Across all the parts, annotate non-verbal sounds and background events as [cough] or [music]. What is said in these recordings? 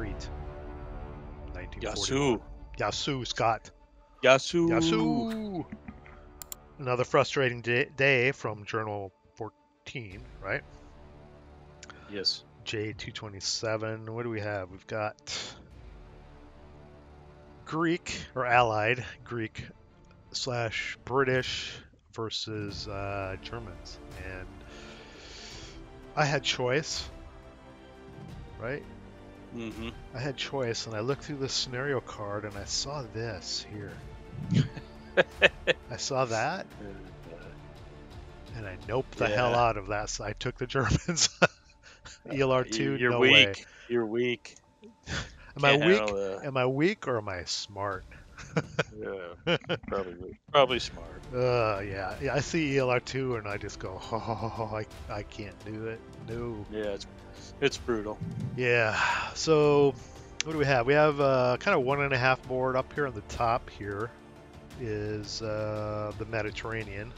Crete. 1941. Yasu. Yasu, Scott. Yasu. Yasu. Another frustrating day, day from Journal 14, right? Yes. J227. What do we have? We've got Greek or Allied Greek slash British versus uh, Germans, and I had choice, right? Mm-hmm. I had choice, and I looked through the scenario card, and I saw this here. [laughs] I saw that, and I noped the hell out of that. So I took the Germans. [laughs] ELR two, You're no weak. way. You're weak. Am I Can't weak? handle the- Am I weak or am I smart? Yeah, [laughs] probably weak. Probably smart. Uh, yeah, yeah. I see ELR two, and I just go, oh, I, I can't do it. No. Yeah, it's it's brutal. Yeah. So, what do we have? We have uh, kind of one and a half board up here on the top. Here is uh, the Mediterranean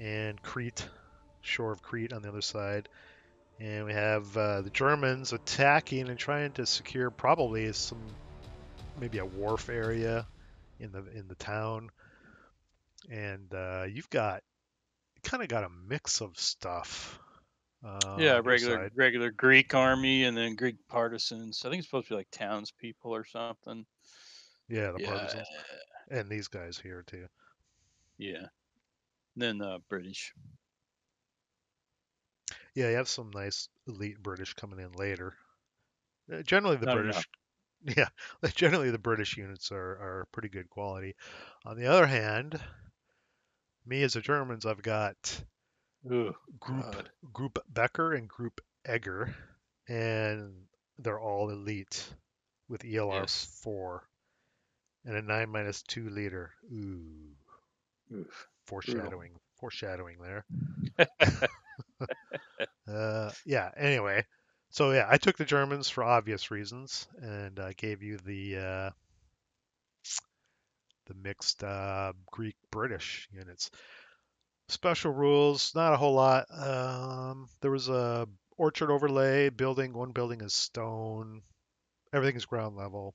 and Crete, shore of Crete on the other side. And we have uh, the Germans attacking and trying to secure probably some, maybe a wharf area in the in the town. And uh, you've got kind of got a mix of stuff. Uh, yeah, regular regular Greek army and then Greek partisans. I think it's supposed to be like townspeople or something. Yeah, the yeah, partisans. And these guys here too. yeah. Then uh, British. Yeah, you have some nice elite British coming in later. Uh, Generally, the Not British, [laughs] yeah, [laughs] generally the British units are, are pretty good quality. On the other hand, me as a Germans, I've got Group God. Group Becker and Group Egger, and they're all elite with ELR Yes. four and a nine minus two liter. Ooh, Oof. foreshadowing, foreshadowing there. [laughs] [laughs] uh, yeah. Anyway, so yeah, I took the Germans for obvious reasons, and I gave you the uh, the mixed uh, Greek British units. Special rules, not a whole lot. Um, there was a orchard overlay building. One building is stone. Everything is ground level.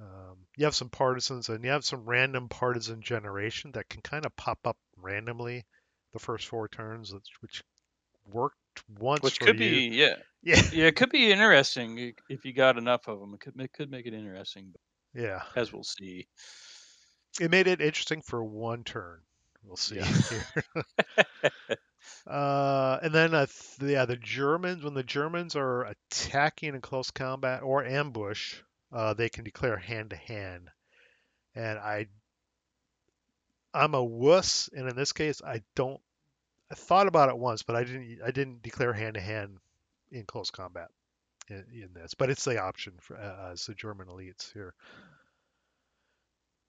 Um, you have some partisans and you have some random partisan generation that can kind of pop up randomly the first four turns, which, which worked once Which could you. be yeah [laughs] Yeah, yeah it could be interesting if you got enough of them. It could make could make it interesting, but yeah. as we'll see. It made it interesting for one turn. We'll see Yeah. [laughs] here. [laughs] uh, and then, uh, th- yeah, the Germans, when the Germans are attacking in close combat or ambush, uh, they can declare hand to hand. And I, I'm a wuss, and in this case, I don't. I thought about it once, but I didn't. I didn't declare hand to hand in close combat in, in this, but it's the option for uh, as the German elites here.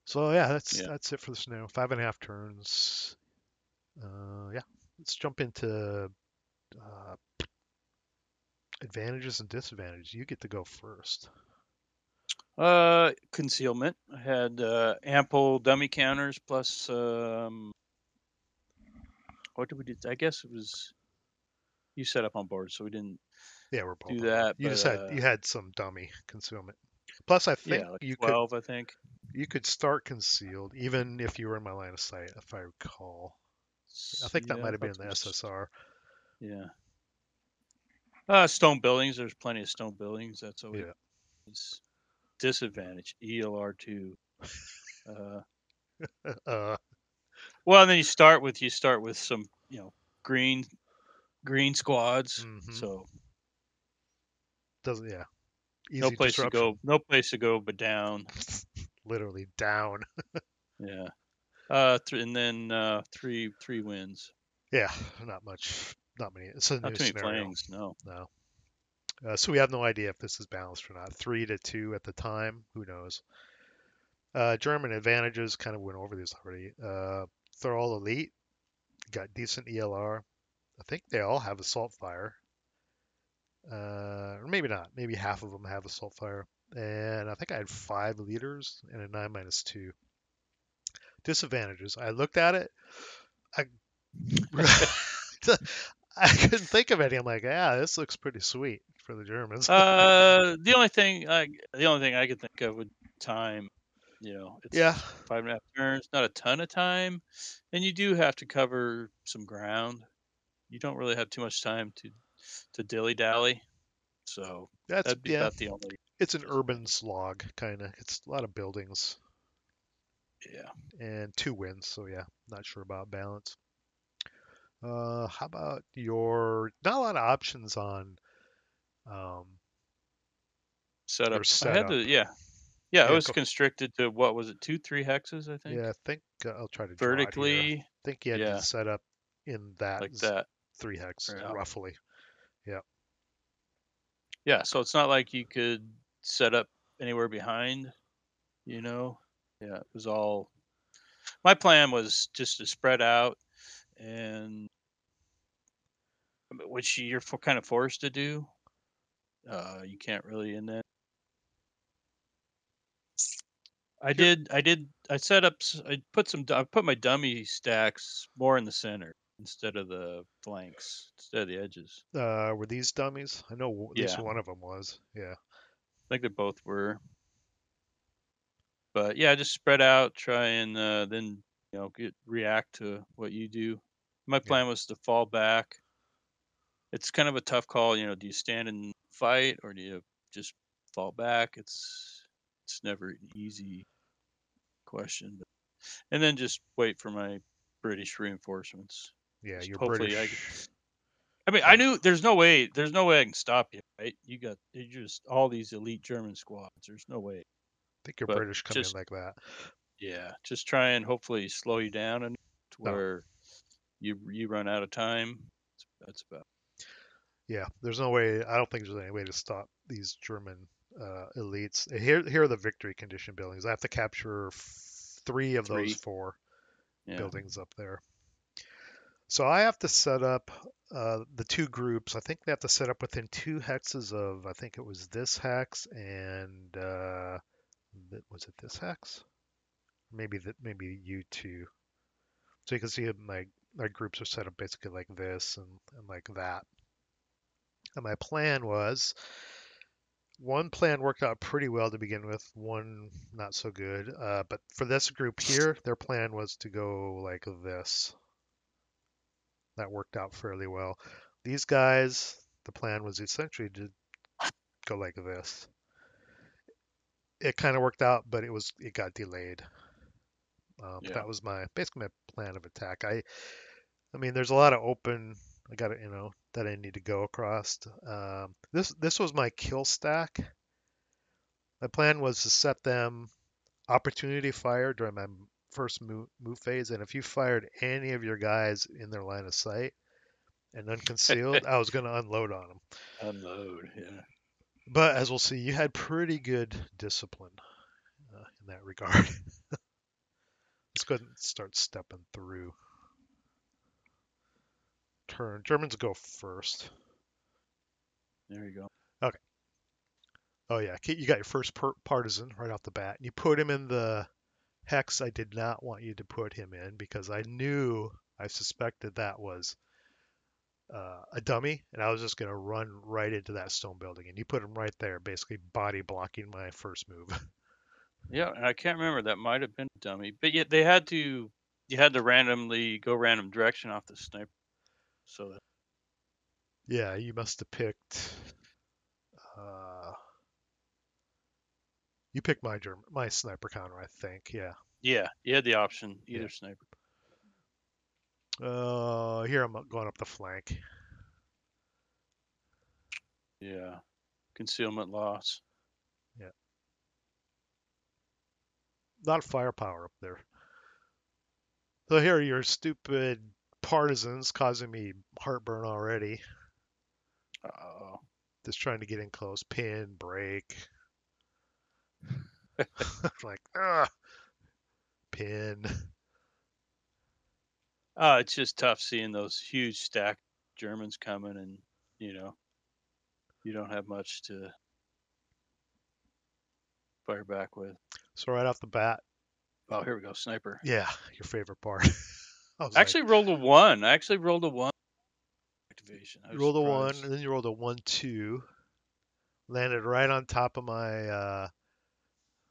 So yeah, that's Yeah. that's it for the snow. Five and a half turns. Uh, yeah, let's jump into uh, advantages and disadvantages. You get to go first. Uh, concealment. I had uh, ample dummy counters plus um, what did we do? I guess it was you set up on board, so we didn't. Yeah, we're both Do that, You but, just had uh, you had some dummy concealment. Plus, I think Yeah, like you could twelve, I think. You could start concealed even if you were in my line of sight, if I recall. I think that Yeah, might have been the SSR. Yeah. Uh, stone buildings. There's plenty of stone buildings. That's always Yeah. disadvantage. ELR two. Uh, [laughs] Uh, well, and then you start with you start with some you know green green squads. mhm. So doesn't yeah. Easy no place disruption. to go. No place to go but down. Literally down. [laughs] Yeah. Uh, th- and then uh, three three wins. Yeah, not much. Not many. It's a Not new too many scenario. planes. No. No. Uh, so we have no idea if this is balanced or not. Three to two at the time. Who knows? Uh, German advantages kind of went over this already. Uh, they're all elite. Got decent ELR. I think they all have assault fire. Uh, or maybe not. Maybe half of them have assault fire. And I think I had five leaders and a nine minus two. Disadvantages. I looked at it. I [laughs] I couldn't think of any. I'm like, yeah, this looks pretty sweet for the Germans. Uh, [laughs] the only thing I the only thing I could think of would time. You know, it's yeah, five and a half turns, not a ton of time, and you do have to cover some ground. You don't really have too much time to to dilly dally. So that's yeah. about the only. It's an urban slog kind of. It's a lot of buildings Yeah. and two wins. So yeah, not sure about balance. Uh, how about your? Not a lot of options on. Um, Setup. Your I had to. Yeah. Yeah, Yeah, it was go- constricted to what was it? Two, three hexes, I think. yeah, I think uh, I'll try to. Vertically, I think you had yeah. to set up in that, like that. three hex Yeah. roughly. Yeah. Yeah, so it's not like you could set up anywhere behind, you know. Yeah, it was all my plan was just to spread out and which you're kind of forced to do. Uh you can't really in that I did I did I set up I put some I put my dummy stacks more in the center instead of the flanks, instead of the edges. Uh, were these dummies? I know at least Yeah. one of them was. Yeah. I think they both were. But yeah, just spread out, try and uh, then you know get react to what you do. My plan was to fall back. It's kind of a tough call, you know. Do you stand and fight, or do you just fall back? It's it's never an easy question. But, and then just wait for my British reinforcements. Yeah, you're hopefully British. I mean, I knew there's no way. There's no way I can stop you, right? You got you just all these elite German squads. There's no way. I think your but British come just- in like that. Yeah, just try and hopefully slow you down and to No. where you you run out of time. That's, that's about. Yeah, there's no way. I don't think there's any way to stop these German uh, elites. Here, here are the victory condition buildings. I have to capture f- three of Three. those four Yeah. buildings up there. So I have to set up uh, the two groups. I think they have to set up within two hexes of. I think it was this hex and uh, was it this hex? Maybe that. Maybe you two. So you can see my my groups are set up basically like this and, and like that. And my plan was one plan worked out pretty well to begin with, one not so good. Uh, but for this group here, their plan was to go like this. That worked out fairly well. These guys, the plan was essentially to go like this. It kind of worked out, but it was it got delayed. But Yeah. that was my basically my plan of attack. I, I mean, there's a lot of open. I got to you know that I need to go across. Um, this this was my kill stack. My plan was to set them opportunity fire during my first move, move phase, and if you fired any of your guys in their line of sight and unconcealed, [laughs] I was going to unload on them. Unload. Yeah. But as we'll see, you had pretty good discipline uh, in that regard. [laughs] Let's go ahead and start stepping through. Turn. Germans go first. There you go. Okay. Oh yeah, you got your first per- partisan right off the bat. And you put him in the hex I did not want you to put him in because I knew, I suspected that was uh, a dummy, and I was just gonna run right into that stone building. And you put him right there, basically body blocking my first move. [laughs] Yeah, and I can't remember. That might have been a dummy, but yet they had to. You had to randomly go random direction off the sniper. So that, yeah, you must have picked. Uh, you picked my German, my sniper counter, I think. Yeah. yeah, you had the option either Yeah. sniper. Uh, here I'm going up the flank. Yeah, concealment loss. Yeah. Not firepower up there. So here are your stupid partisans causing me heartburn already. Oh, Just trying to get in close, pin, break. [laughs] like, ah, pin. uh, it's just tough seeing those huge stack Germans coming, and you know, you don't have much to fire back with. So right off the bat, Oh, here we go, sniper. yeah, your favorite part. [laughs] I actually rolled a one. I actually rolled a one. activation. I You rolled a one, and then you rolled a one two. Landed right on top of my uh,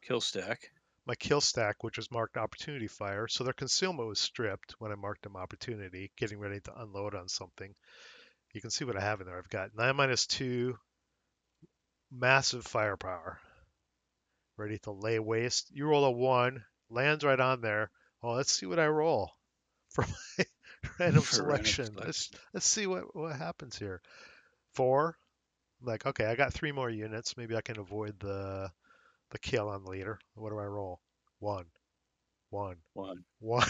kill stack. my kill stack, which was marked opportunity fire. So their concealment was stripped when I marked them opportunity, getting ready to unload on something. You can see what I have in there. I've got nine minus two, massive firepower, ready to lay waste. You roll a one, lands right on there. Oh, let's see what I roll [laughs] for my [laughs] random For random selection. Let's let's see what what happens here. Four. Like, okay, I got three more units. Maybe I can avoid the the kill on the leader. What do I roll? One, one, One. one.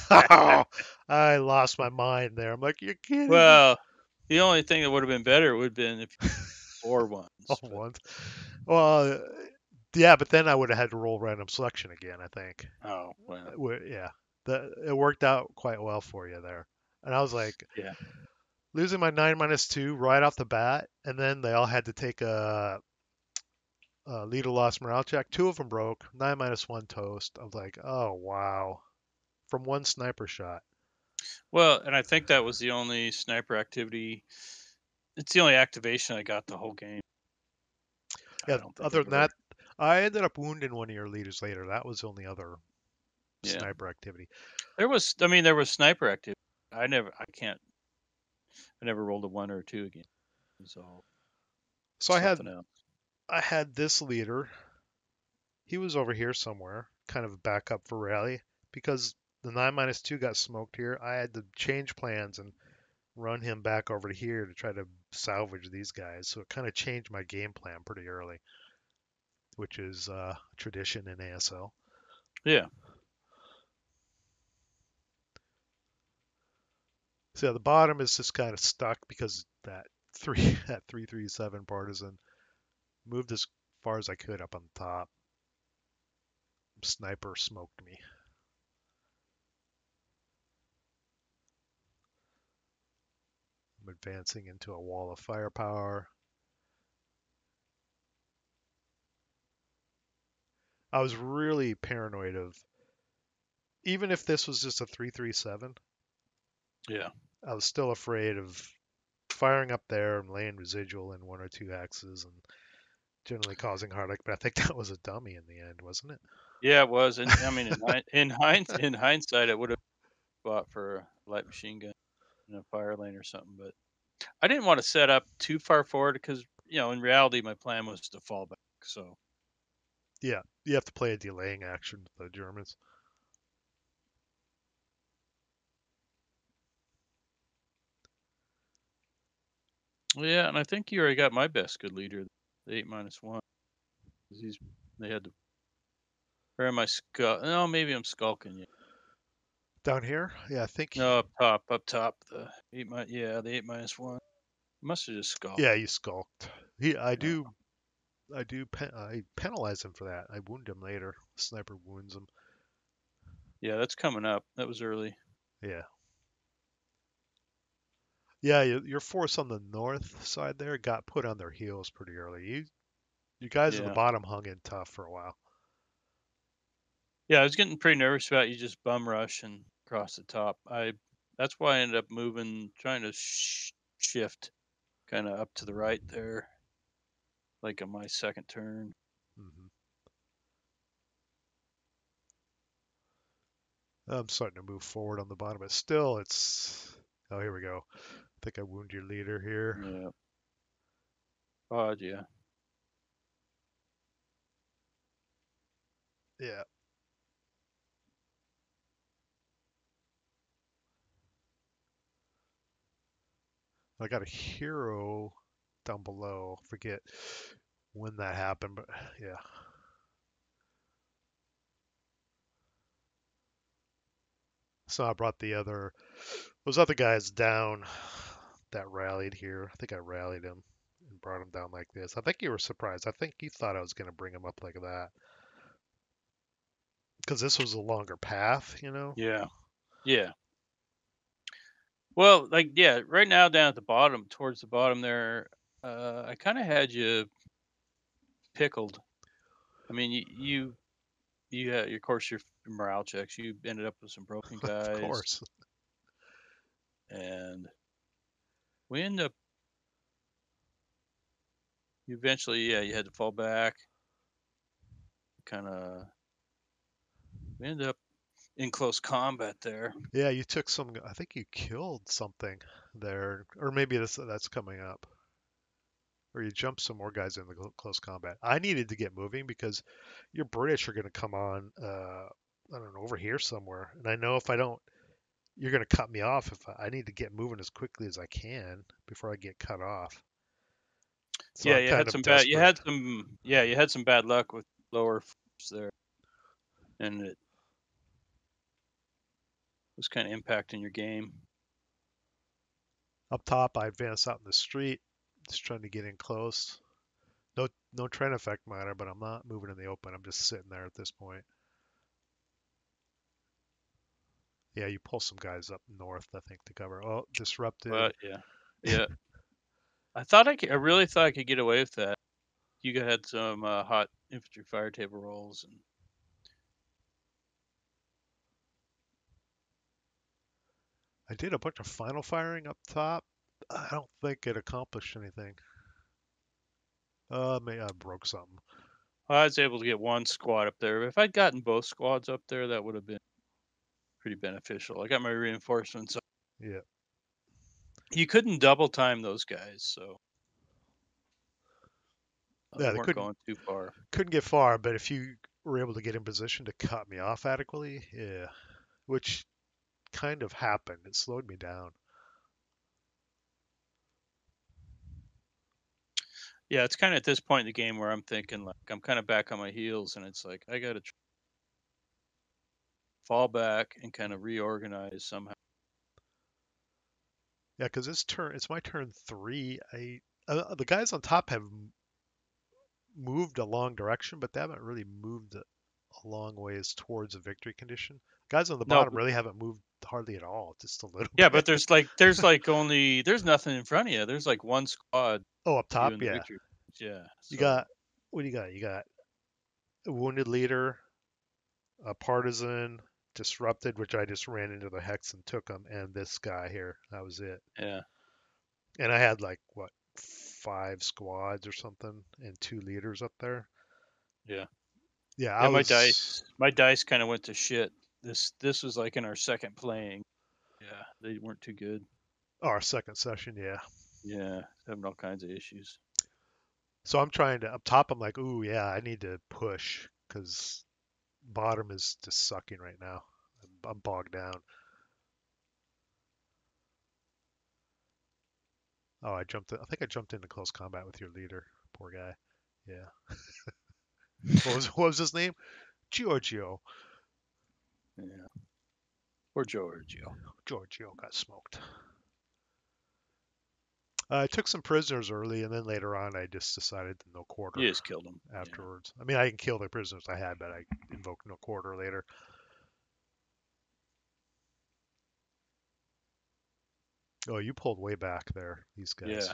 oh, [laughs] [laughs] I lost my mind there. I'm like, you're kidding. well, the only thing that would have been better would have been if [laughs] four ones. Oh, but- ones. Well, yeah, but then I would have had to roll random selection again. I think. Oh, well. Yeah, the, it worked out quite well for you there. And I was like, Yeah. losing my nine minus two right off the bat, and then they all had to take a, a leader lost morale check. Two of them broke. Nine minus one toast. I was like, oh wow, from one sniper shot. Well, and I think that was the only sniper activity. It's the only activation I got the whole game. Yeah. Other than that, I ended up wounding one of your leaders later. That was the only other Yeah. sniper activity. there was. I mean, there was sniper activity. I never. I can't. I never rolled a one or a two again. So. So I had else. I had this leader. He was over here somewhere, kind of backup for rally, because the nine minus two got smoked here. I had to change plans and run him back over to here to try to salvage these guys. So it kind of changed my game plan pretty early, which is uh, tradition in ASL. Yeah. So the bottom is just kind of stuck because that three [laughs] that three three seven partisan moved as far as I could up on the top. Sniper smoked me. I'm advancing into a wall of firepower. I was really paranoid of even if this was just a 337 Yeah. I was still afraid of firing up there and laying residual in one or two hexes and generally causing heartache. But I think [laughs] that was a dummy in the end, wasn't it? Yeah, it was. And I mean, in, [laughs] in, hind, in hindsight, it would have bought for a light machine gun in a fire lane or something. But I didn't want to set up too far forward because, you know, in reality, my plan was to fall back. So, Yeah, you have to play a delaying action with the Germans. yeah, and I think you already got my best good leader, the eight one. one. He's they had to. Or am I skulk? No, maybe I'm skulking. Yeah. Down here, yeah, I think. No, up top, up top. The eight mi- Yeah, the eight minus one. Must have just skulked. Yeah, you skulked. He, I do, I do. Pen, I penalize him for that. I wound him later. Sniper wounds him. Yeah, that's coming up. That was early. Yeah. Yeah, your, your force on the north side there got put on their heels pretty early. You, you guys at the bottom hung in tough for a while. Yeah, I was getting pretty nervous about you just bum rush and cross the top. I that's why I ended up moving, trying to sh- shift kind of up to the right there, like on my second turn. hmm I'm starting to move forward on the bottom, but still, it's. Oh, here we go. I think I wound your leader here. Yeah. Odd, yeah. Yeah. I got a hero down below. Forget when that happened, but yeah. So I brought the other those other guys down that rallied here. I think I rallied him and brought him down like this. I think you were surprised. I think you thought I was going to bring him up like that. Because this was a longer path, you know? Yeah. Yeah. Well, like yeah, right now down at the bottom, towards the bottom there, uh, I kind of had you pickled. I mean, you you you had, of course, your morale checks. You ended up with some broken [laughs] guys, Of course. and we end up. Eventually, yeah, you had to fall back. Kind of. We ended up in close combat there. Yeah, you took some. I think you killed something there, or maybe that's that's coming up. Or you jump some more guys in the close combat. I needed to get moving because your British are going to come on. Uh, I don't know over here somewhere, and I know if I don't, you're going to cut me off. If I, I need to get moving as quickly as I can before I get cut off. So yeah, I'm you had some bad. You had some. Yeah, you had some bad luck with lower force there, and it was kind of impacting your game. Up top, I advance out in the street, just trying to get in close. No, no train effect matter, but I'm not moving in the open. I'm just sitting there at this point. Yeah, you pull some guys up north, I think, to cover. Oh, disrupted. But yeah, [laughs] yeah. I thought I could. I really thought I could get away with that. You had some uh, hot infantry fire table rolls, and I did a bunch of final firing up top. I don't think it accomplished anything. Uh, maybe I broke something. I was able to get one squad up there. If I'd gotten both squads up there, that would have been pretty beneficial. I got my reinforcements. up. Yeah. You couldn't double time those guys, so Yeah, they weren't couldn't- going too far. Couldn't get far, but if you were able to get in position to cut me off adequately, yeah, which kind of happened. It slowed me down. Yeah, it's kind of at this point in the game where I'm thinking like I'm kind of back on my heels, and it's like I got to tr- fall back and kind of reorganize somehow. Yeah, because it's turn. It's my turn three. I uh, the guys on top have moved a long direction, but they haven't really moved a, long ways towards a victory condition. Guys on the bottom but- really haven't moved hardly at all, just a little. Yeah, [laughs] bit. but there's like there's like only there's nothing in front of you. There's like one squad oh, up top, yeah. victory. Yeah, You got what do you got? You got a wounded leader, a partisan, disrupted, which I just ran into the hex and took him, and this guy here. That was it. yeah. And I had like what five squads or something, and two leaders up there. Yeah. Yeah, Yeah, my was. dice my dice kind of went to shit. This this was like in our second playing. Yeah, they weren't too good. Our second session, yeah. Yeah, having all kinds of issues. So I'm trying to up top. I'm like, ooh, yeah, I need to push because bottom is just sucking right now. I'm, I'm bogged down. Oh, I jumped. I think I jumped into close combat with your leader. Poor guy. Yeah. [laughs] what was what was his name? Giorgio. Yeah. Or Giorgio. Giorgio got smoked. Uh, I took some prisoners early, and then later on, I just decided to no quarter You just killed yeah. afterwards. I mean, I can kill the prisoners I had, but I invoked no quarter later. Oh, you pulled way back there, these guys. Yeah.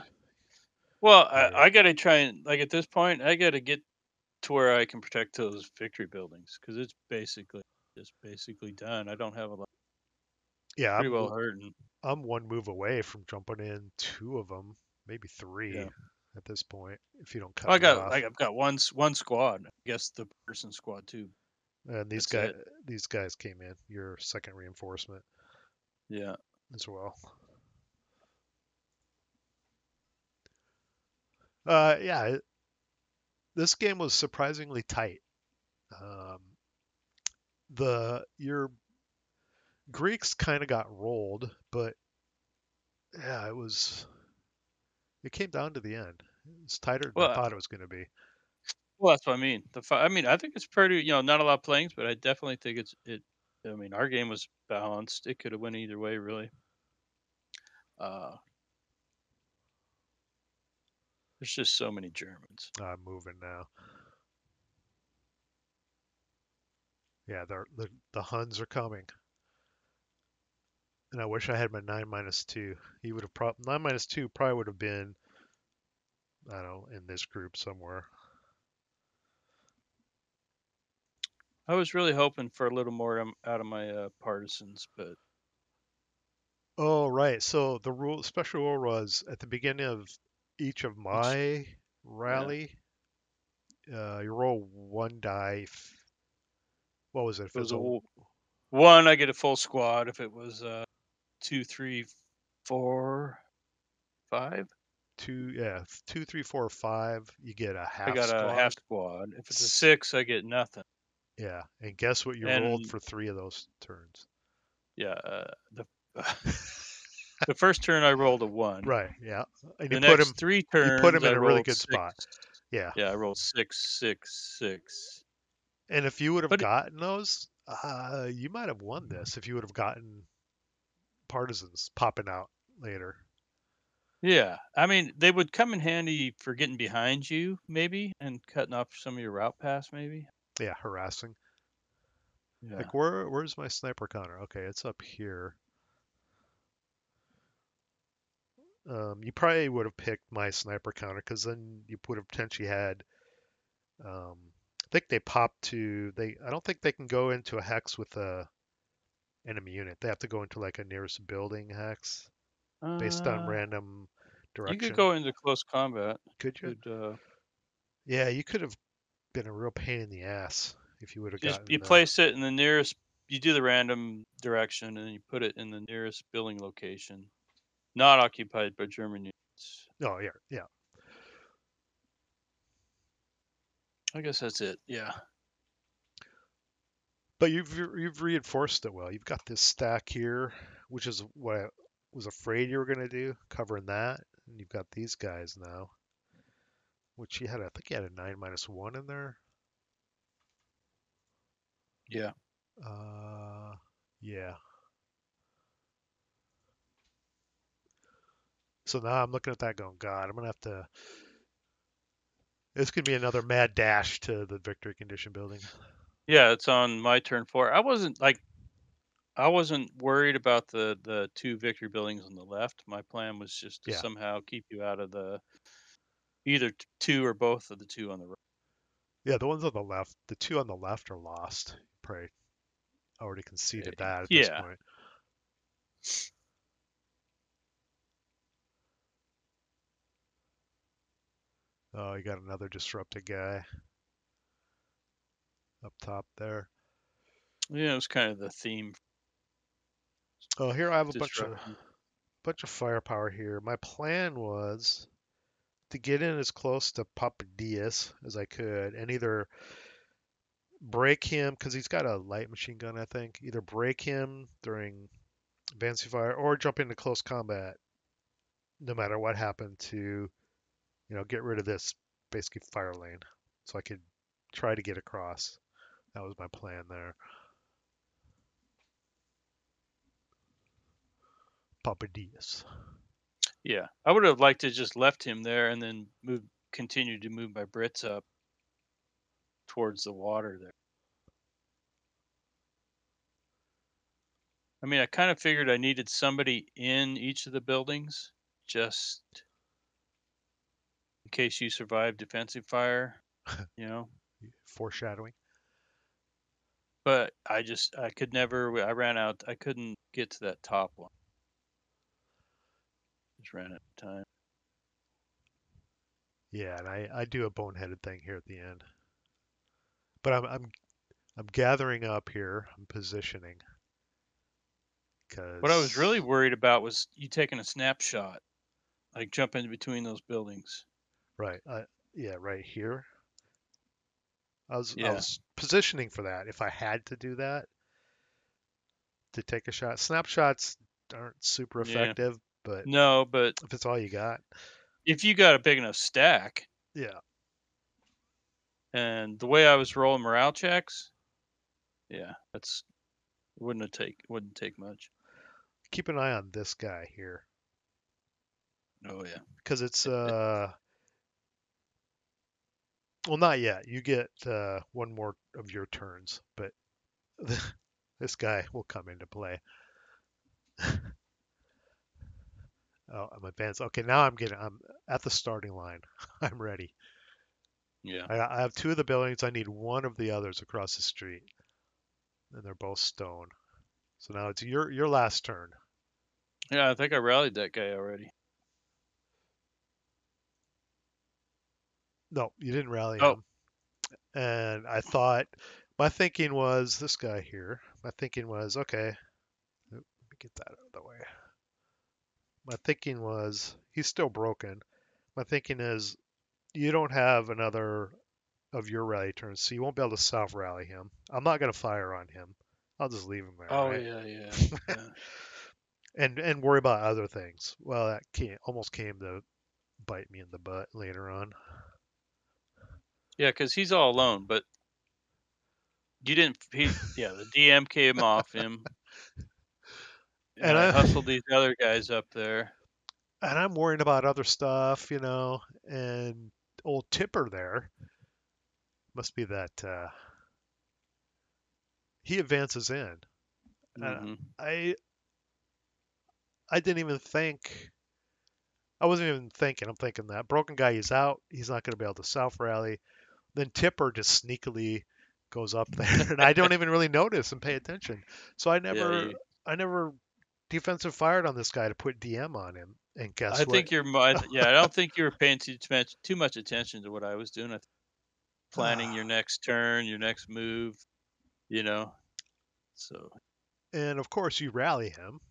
Well, Yeah. I, I got to try and like at this point, I got to get to where I can protect those victory buildings because it's basically just basically done. I don't have a lot. Yeah, Pretty I'm, well hurting. I'm one move away from jumping in two of them, maybe three Yeah. at this point. If you don't cut Well, I got I've got one one squad. I guess the person squad too. and these that's guys, these guys came in. Your second reinforcement Yeah. as well. Uh, yeah, this game was surprisingly tight. Um, the your Greeks kind of got rolled, but yeah, it was. It came down to the end. It was tighter than Well, I thought it was going to be. Well, that's what I mean. The I mean, I think it's pretty. You know, not a lot of playings, but I definitely think it's it. I mean, our game was balanced. It could have went either way, really. Uh, there's just so many Germans. I'm moving now. Yeah, they're, the the Huns are coming. And I wish I had my nine minus two. He would have prob nine minus two probably would have been, I don't know, in this group somewhere. I was really hoping for a little more um, out of my uh, partisans, but Oh, right. So the rule, special rule was at the beginning of each of Each, my yeah. rally, uh, you roll one die. If, what was it? If it was a a one, I get a full squad. If it was uh, two, three, four, five, two, yeah, two, three, four, five, you get a I half I got a half squad. squad. If it's a six, I get nothing. Yeah, and guess what you rolled for three of those turns? yeah, uh, the [laughs] the first turn I rolled a one. Right. Yeah, and you The put next him, three you put him in a really good six. spot. Yeah, Yeah, I rolled six, six, six. and if you would have But it, gotten those, uh, you might have won this if you would have gotten partisans popping out later. yeah, I mean, they would come in handy for getting behind you, maybe, and cutting off some of your route pass, maybe. Yeah, harassing. Yeah. Like where where's my sniper counter? Okay, it's up here. Um, you probably would have picked my sniper counter because then you would have potentially had. Um, I think they pop to they. I don't think they can go into a hex with a enemy unit. They have to go into like a nearest building hex based on random direction. you could go into close combat. Could you? Could uh, Yeah, you could have been a real pain in the ass if you would have gotten. you Uh, place it in the nearest. You do the random direction, and then you put it in the nearest building location, not occupied by German units. oh yeah, yeah. I guess that's it. Yeah. But you've you've reinforced it well. You've got this stack here, which is what I was afraid you were going to do, covering that. And you've got these guys now, which you had. I think you had a nine minus one in there. Yeah. Uh, yeah. So now I'm looking at that, going, God, I'm gonna have to. This could be another mad dash to the victory condition building. Yeah, it's on my turn four. I wasn't like I wasn't worried about the the two victory buildings on the left. My plan was just to Yeah. somehow keep you out of the either t- two or both of the two on the right. Yeah, the ones on the left, the two on the left are lost. Probably already conceded eh, that at this yeah. point. Oh, you got another disrupted guy up top there. Yeah, it was kind of the theme. Oh, here I have a bunch of bunch of firepower here. My plan was to get in as close to Papadias as I could, and either break him because he's got a light machine gun, I think. Either break him during advancing fire or jump into close combat, no matter what happened to, you know, get rid of this basically fire lane, so I could try to get across. That was my plan there. Papadias. Yeah, I would have liked to just left him there and then move, continued to move my Brits up towards the water there. I mean, I kind of figured I needed somebody in each of the buildings just in case you survive defensive fire, [laughs] you know. Foreshadowing. But I just I could never I ran out I couldn't get to that top one. Just ran out of time. Yeah, and I, I do a boneheaded thing here at the end. But I'm I'm I'm gathering up here. I'm positioning. Cause What I was really worried about was you taking a snapshot, like jumping between those buildings. right. Uh, yeah, right here. I was I was positioning for that. If I had to do that to take a shot, snapshots aren't super Yeah. effective. But No, but if it's all you got, if you got a big enough stack, yeah. and the way I was rolling morale checks, yeah, that's wouldn't have take wouldn't take much. Keep an eye on this guy here. Oh yeah. because it's [laughs] uh well not yet. You get uh one more of your turns but [laughs] this guy will come into play. [laughs] Oh i'm advanced okay now i'm getting i'm at the starting line. [laughs] I'm ready. Yeah. I, I have two of the buildings. I need one of the others across the street. And they're both stone. So now it's your your last turn. Yeah, I think I rallied that guy already. No, you didn't rally Oh. him. And I thought my thinking was this guy here. My thinking was okay. Let me get that out of the way. My thinking was he's still broken. My thinking is you don't have another of your rally turns, so you won't be able to self rally him. I'm not gonna fire on him. I'll just leave him there. Oh right? yeah, yeah. yeah. [laughs] and and worry about other things. Well, that came, almost came to bite me in the butt later on. Yeah, because he's all alone, but you didn't. He, yeah, the DM came off him, and, And I, I- hustled these other guys up there. And I'm worrying about other stuff, you know. And old Tipper there must be that uh, he advances in. Mhm. I I didn't even think. I wasn't even thinking. I'm thinking that broken guy is out. He's not going to be able to self rally. Then Tipper just sneakily goes up there, [laughs] and I don't even really notice and pay attention. So I never, you- I never defensive fired on this guy to put DM on him. And guess what. I what? think you're. Yeah, I don't think you were paying too much too much attention to what I was doing. I th- planning your [sighs] next turn, your next move. You know, so and of course you rally him,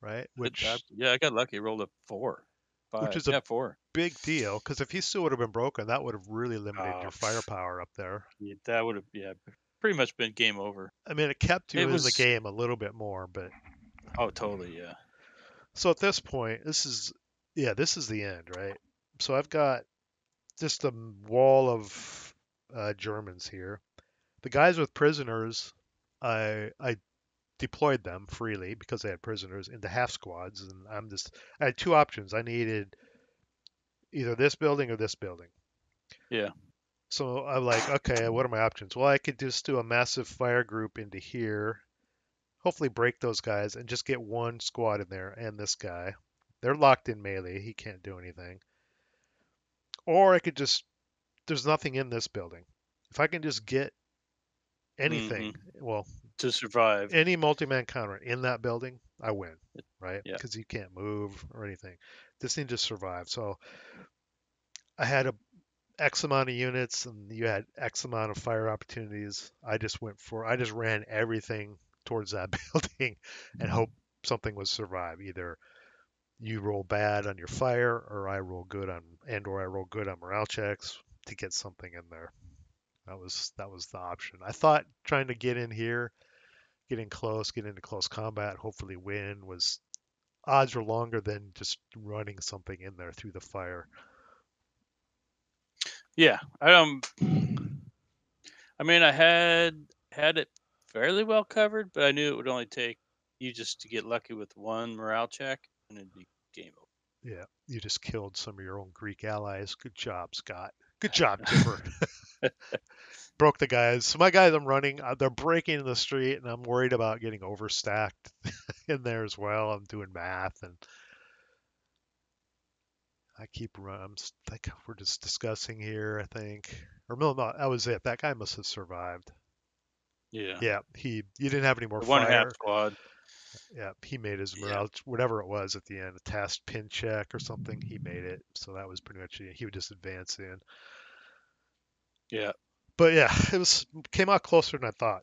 right? Which I- yeah, I got lucky. Rolled a four, five. is a- yeah, four. Big deal because if he still would have been broken, that would have really limited Oh, your firepower up there. Yeah, that would have yeah, pretty much been game over. I mean, it kept you It in the game a little bit more, but Oh, totally. Yeah. So at this point, this is yeah, this is the end, right? So I've got just a wall of uh, Germans here. The guys with prisoners, I I deployed them freely because they had prisoners into half squads, and I'm just I had two options. I needed either this building or this building. Yeah. So I'm like, okay, what are my options? Well, I could just do a massive fire group into here, hopefully break those guys, and just get one squad in there and this guy. They're locked in melee. He can't do anything. Or I could just, there's nothing in this building. If I can just get mm-hmm. anything, well, To survive. any multi-man counter in that building, I win, right? Yeah. Because you can't move or anything. This need to survive. So I had a X amount of units, and you had X amount of fire opportunities. I just went for, I just ran everything towards that [laughs] building, and mm-hmm. hope something would survive. Either you roll bad on your fire, or I roll good on, and or I roll good on morale checks to get something in there. That was that was the option. I thought trying to get in here get in close, get into close combat, hopefully win was odds were longer than just running something in there through the fire. Yeah. I um. I mean, I had had it fairly well covered, but I knew it would only take you just to get lucky with one morale check, and it'd be game over. Yeah, you just killed some of your own Greek allies. Good job, Scott. Good job, Tipper. [laughs] Broke the guys. So my guys, I'm running. Uh, they're breaking in the street, and I'm worried about getting overstacked [laughs] in there as well. I'm doing math, and I keep running. I'm like we're just discussing here. I think, or no, no, that was it. That guy must have survived. Yeah. Yeah, he. You didn't have any more The one fire. half squad. Yeah, he made his Yeah. whatever it was at the end, a task pin check or something. He made it, so that was pretty much it. He would just advance in. Yeah. But yeah, it was came out closer than I thought.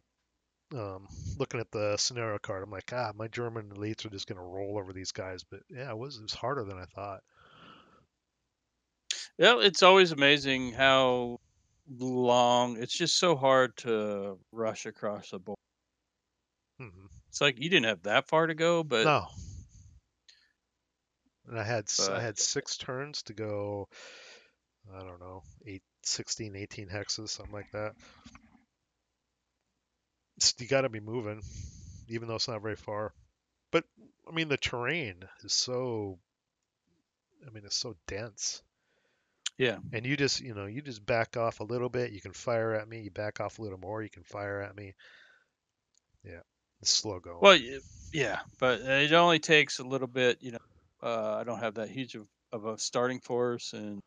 Um, looking at the scenario card, I'm like, ah, my German elites are just gonna roll over these guys. But yeah, it was it was harder than I thought. Well, it's always amazing how long. It's just so hard to rush across a board. hmm It's like you didn't have that far to go, but no. And I had s I but- had six turns to go. I don't know, eight, 16, 18 hexes, something like that. It's- you got to be moving, even though it's not very far. But I mean, the terrain is so. I mean, it's so dense. Yeah. And you just, you know, you just back off a little bit. You can fire at me. You back off a little more. You can fire at me. Yeah, it's slow going. well, yeah, but it only takes a little bit. You know, uh, I don't have that huge of, of a starting force, and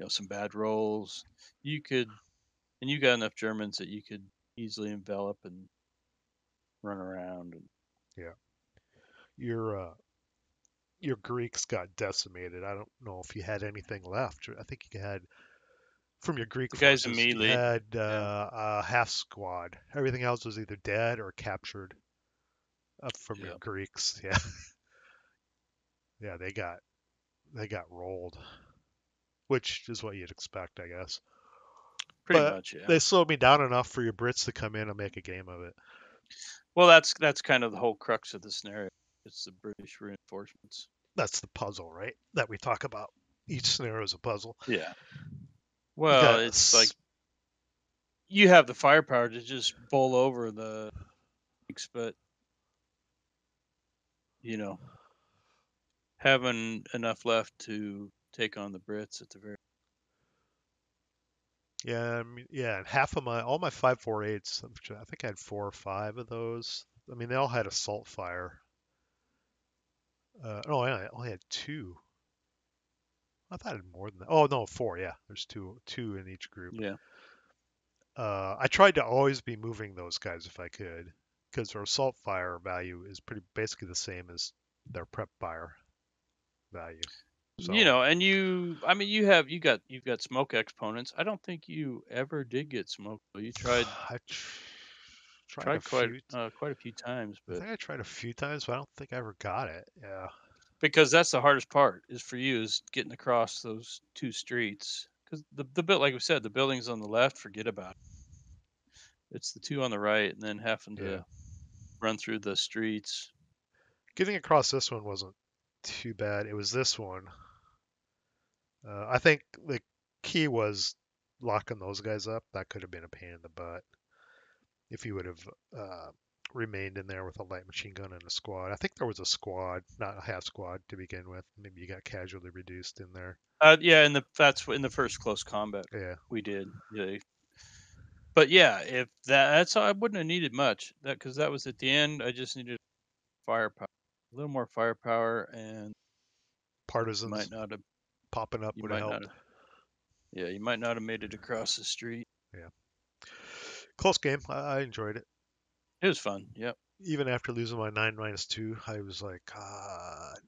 you know some bad rolls. You could, and you got enough Germans that you could easily envelop and run around. And your uh, your Greeks got decimated. I don't know if you had anything left. I think you had from your Greek The guys immediately- you had uh, a half squad. Everything else was either dead or captured up from your Greeks. [laughs] Yeah, yeah, they got they got rolled, which is what you'd expect, I guess. Pretty But much, yeah. They slowed me down enough for your Brits to come in and make a game of it. Well, that's that's kind of the whole crux of the scenario. It's the British reinforcements. That's the puzzle, right? That we talk about. Each scenario is a puzzle. Yeah. Well, it's like you have the firepower to just bowl over the but you know, having enough left to take on the Brits at the very Yeah, I mean, yeah, and half of my all my five four eights, I think I had four or five of those. I mean, they all had assault fire. Uh, oh, I only had two. I thought I had more than that. Oh no, four. Yeah, there's two, two in each group. yeah. Uh, I tried to always be moving those guys if I could, because their assault fire value is pretty basically the same as their prep fire value. So, You know, and you I mean you have you got you've got smoke exponents. I don't think you ever did get smoke. You tried [sighs] I tr- tried, tried a quite few. uh, quite a few times, but I think I tried a few times, but I don't think I ever got it. Yeah. because that's the hardest part is for you is getting across those two streets because the the bit like we said the buildings on the left forget about it. It's the two on the right and then having to Yeah. run through the streets. Getting across this one wasn't too bad. It was this one. Uh, I think the key was locking those guys up. That could have been a pain in the butt if you would have uh, remained in there with a light machine gun and a squad. I think there was a squad, not a half squad to begin with. Maybe you got casually reduced in there. Uh, yeah, and the that's in the first close combat Yeah. we did. Yeah. But yeah, if that that's I wouldn't have needed much that because that was at the end. I just needed firepower, a little more firepower, and Partisans might not have popping up would have helped. have. Yeah, you might not have made it across the street. Yeah. Close game. I, I enjoyed it. It was fun. Yep. Even after losing my nine minus two, I was like, God.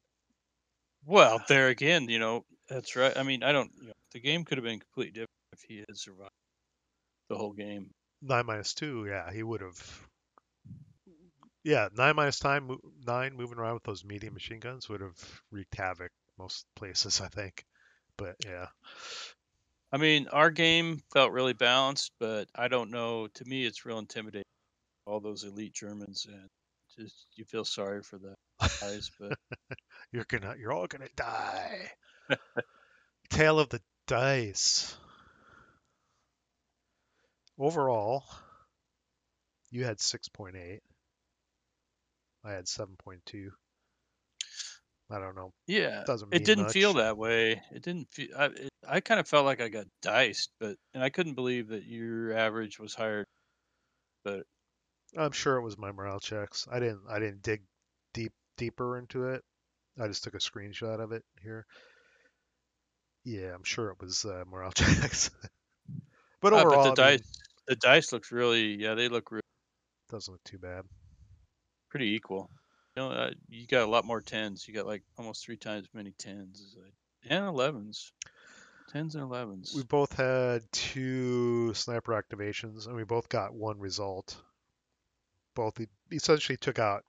Well, there again, you know, that's right. I mean, I don't. You know, the game could have been completely different if he had survived the whole game. nine minus two, yeah, he would have. Yeah, nine minus time, nine moving around with those medium machine guns would have wreaked havoc most places, I think. But yeah, I mean, our game felt really balanced, but I don't know. To me, it's real intimidating. All those elite Germans, and just you feel sorry for the guys. But [laughs] you're gonna, you're all gonna die. [laughs] Tale of the dice. Overall, you had six point eight. I had seven point two. I don't know. yeah, Doesn't it didn't feel that way. It didn't feel. I, it, I kind of felt like I got diced, but and I couldn't believe that your average was higher. But I'm sure it was my morale checks. I didn't I didn't dig deep deeper into it. I just took a screenshot of it here. Yeah, I'm sure it was uh, morale [laughs] checks. but uh, overall, but the I mean, dice, the dice looks really. Yeah, they look re- doesn't look too bad. pretty equal. Uh, you got a lot more tens. You got like almost three times as many tens as I, and elevens. Tens and elevens. We both had two sniper activations, and we both got one result. Both essentially took out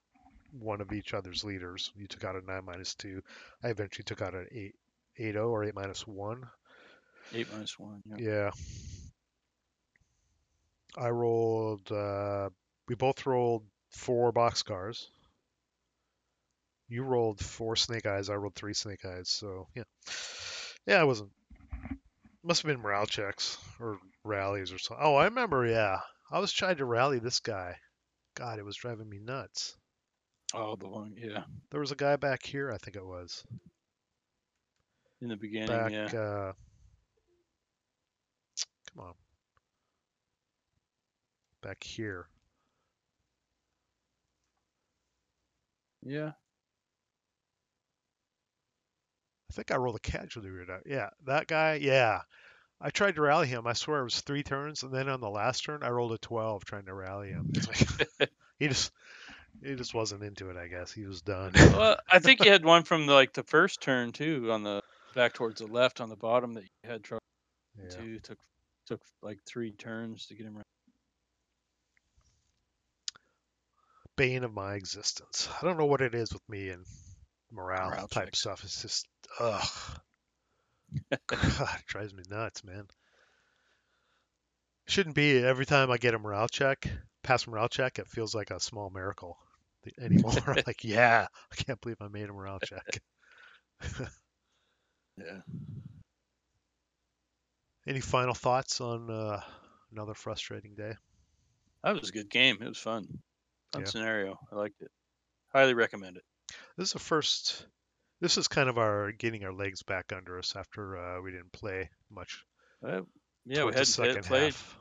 one of each other's leaders. You took out a nine minus two. I eventually took out an eight eight oh or eight minus one. Eight minus one. Yeah. Yeah. I rolled. Uh, we both rolled four boxcars. You rolled four snake eyes. I rolled three snake eyes. So yeah, yeah, I wasn't. Must have been morale checks or rallies or something. Oh, I remember. Yeah, I was trying to rally this guy. God, it was driving me nuts. Oh, the one. Yeah. There was a guy back here. I think it was In the beginning. back. yeah. Uh, come on. Back here. Yeah. Think I rolled a casualty route out. Yeah, that guy. Yeah, I tried to rally him. I swear it was three turns, and then on the last turn, I rolled a twelve trying to rally him. Like, [laughs] [laughs] he just, he just wasn't into it. I guess he was done. Well, I think you had one from the, like the first turn too, on the back towards the left on the bottom that you had trouble [laughs] yeah. too. Took took like three turns to get him right. Bane of my existence. I don't know what it is with me and morale, Morale type checks. stuff. It's just ugh. [laughs] God, drives me nuts, man. Shouldn't be every time I get a morale check, pass morale check, it feels like a small miracle anymore. [laughs] like, yeah, I can't believe I made a morale check. [laughs] Yeah. Any final thoughts on uh, another frustrating day? That was a good game. It was fun. Fun Yeah. scenario. I liked it. Highly recommend it. This is the first. This is kind of our getting our legs back under us after uh, we didn't play much. Uh, yeah, we the hadn't played. half.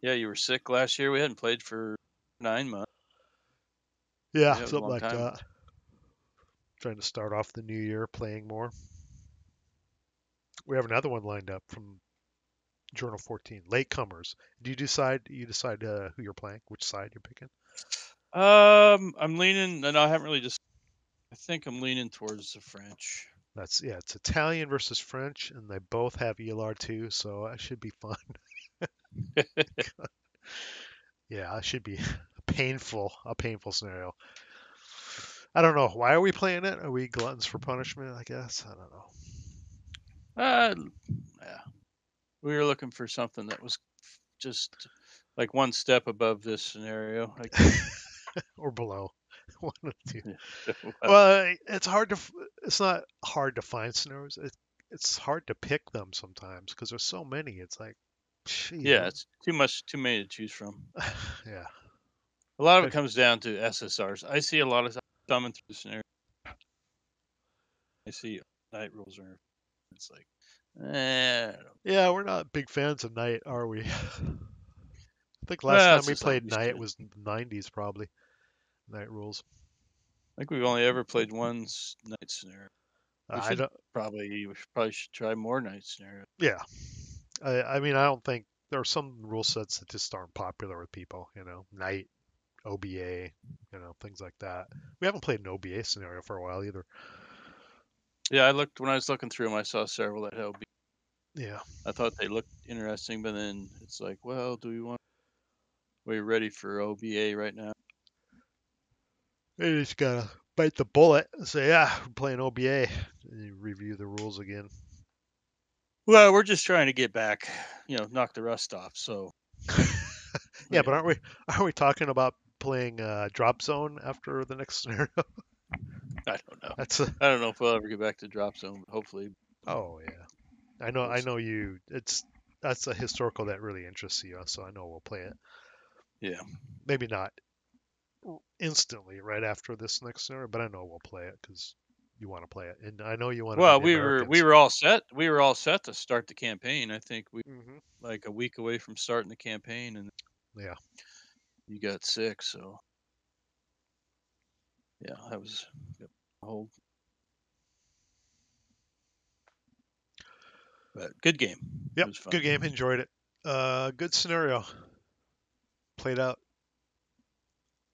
Yeah, you were sick last year. We hadn't played for nine months. Yeah, was something like time. that. Trying to start off the new year playing more. We have another one lined up from Journal 14. Latecomers. Do you decide? You decide uh, who you're playing, which side you're picking? Um, I'm leaning, and I haven't really just. I think I'm leaning towards the French. That's yeah. It's Italian versus French, and they both have ELR too, so that should be fun. [laughs] [laughs] Yeah, it should be [laughs] a painful, a painful scenario. I don't know. Why are we playing it? Are we gluttons for punishment? I guess. I don't know. Uh, yeah, we were looking for something that was just like one step above this scenario. Like, or below. [laughs] One of two. well, [laughs] [laughs] Well, it's hard to it's not hard to find scenarios. It, it's hard to pick them sometimes because there's so many. It's like, gee, yeah, it's too much, too many to choose from. yeah. A lot of it comes down to SSRs. I see a lot of thumbing through the scenario. I see night rules are. It's like, eh, Yeah, we're not big fans of night, are we? I think last Well, time we played night was 90s probably. Night rules. I think we've only ever played one s- night scenario. Uh, we I should don't. probably we should, probably should try more night scenarios. Yeah. I, I mean, I don't think there are some rule sets that just aren't popular with people. You know, night, OBA, you know, things like that. We haven't played an OBA scenario for a while either. Yeah, I looked when I was looking through them. I saw several that had. OB. Yeah. I thought they looked interesting, but then it's like, well, do we want? We're ready for OBA right now. You just gotta bite the bullet and say, yeah, we're playing OBA. Review the rules again. Well, we're just trying to get back, you know, knock the rust off. So [laughs] yeah, but aren't we aren't we talking about playing uh, drop zone after the next [laughs] scenario? I don't know. That's a, I don't know if we'll ever get back to drop zone. But hopefully, oh yeah. I know I know you it's that's a historical that really interests you, so I know we'll play it. yeah. Maybe not instantly right after this next scenario, but I know we'll play it because you want to play it, and I know you want. To Well, we were we were all set. We were all set to start the campaign. I think we hmm like a week away from starting the campaign, and Yeah. you got sick. So yeah, that was yep, a whole. But good game. Yep, good game. Enjoyed it. Uh, good scenario. Played out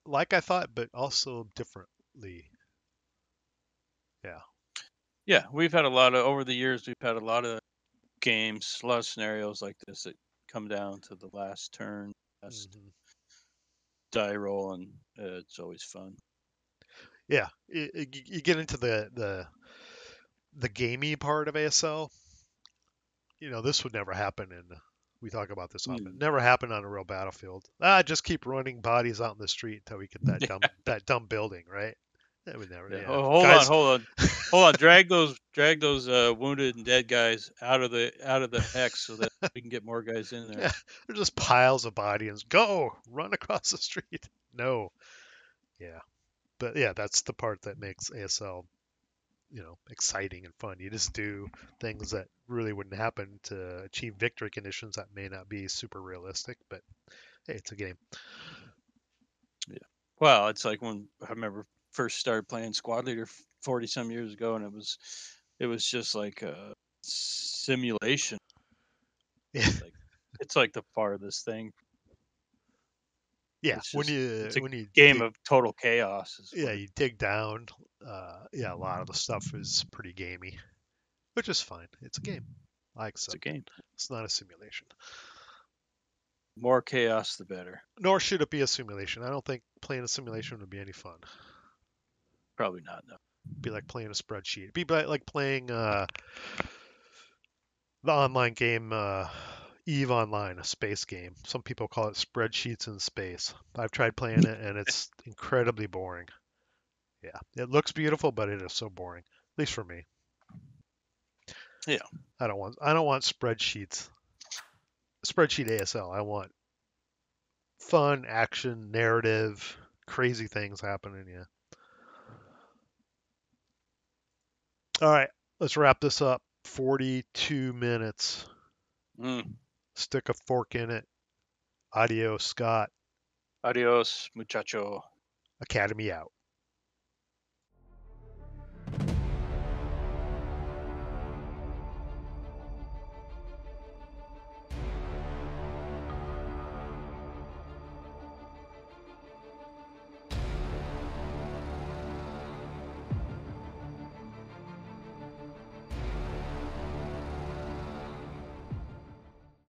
like I thought, but also differently. Yeah, Yeah, we've had a lot of over the years. We've had a lot of games, a lot of scenarios like this that come down to the last turn, last Mhm. die roll, and uh, it's always fun. Yeah, you get into the the the gamey part of ASL. You know, this would never happen in. We talk about this often. Mm. Never happened on a real battlefield. Ah, just keep running bodies out in the street until we get that [laughs] dumb that dumb building, right? That would never. Yeah. Yeah. Oh, hold Guys- on, hold on, hold on. Drag those, drag those uh, wounded and dead guys out of the out of the hex so that [laughs] we can get more guys in there. Yeah. There's just piles of bodies. Go run across the street. [laughs] No. Yeah. But yeah, that's the part that makes ASL, you know, exciting and fun. You just do things that really wouldn't happen to achieve victory conditions that may not be super realistic, but hey, it's a game. Yeah. Well, it's like when I remember first started playing Squad Leader forty some years ago, and it was it was just like a simulation. Yeah. Like it's like the farthest thing. Yeah, It's when just- you it's a when you Game dig, of total chaos. Is yeah you dig down, uh, yeah, a lot of the stuff is pretty gamey, which is fine. It's a game. I accept. it's a game. It's not a simulation. More chaos, the better. Nor should it be a simulation. I don't think playing a simulation would be any fun. Probably not. No. be like playing a spreadsheet. It'd be like like playing uh, the online game uh, Eve Online, a space game. Some people call it spreadsheets in space. I've tried playing it and it's incredibly boring. Yeah, it looks beautiful, but it is so boring. At least for me. Yeah. I don't want I don't want spreadsheets. Spreadsheet ASL. I want fun, action, narrative, crazy things happening. Yeah. All right, let's wrap this up. 42 minutes. Mm. Stick a fork in it. Adios, Scott. Adios, muchacho. Academy out.